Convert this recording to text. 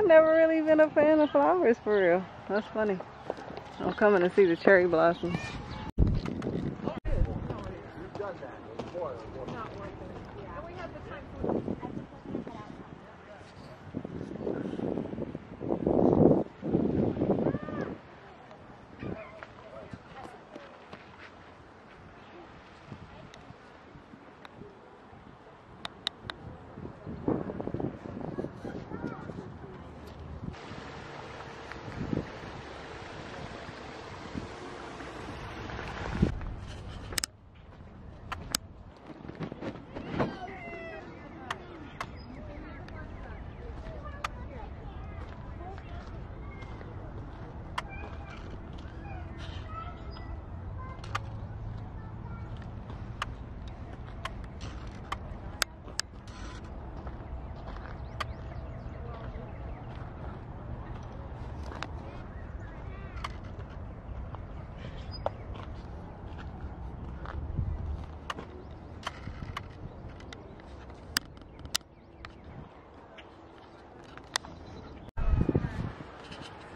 I've never really been a fan of flowers for real. That's funny. I'm coming to see the cherry blossoms. We've done that before.